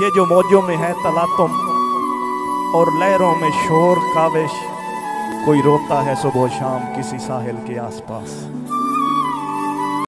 ये जो मौजों में है तलातुम और लहरों में शोर, काविश, कोई रोता है सुबह शाम किसी साहिल के आसपास।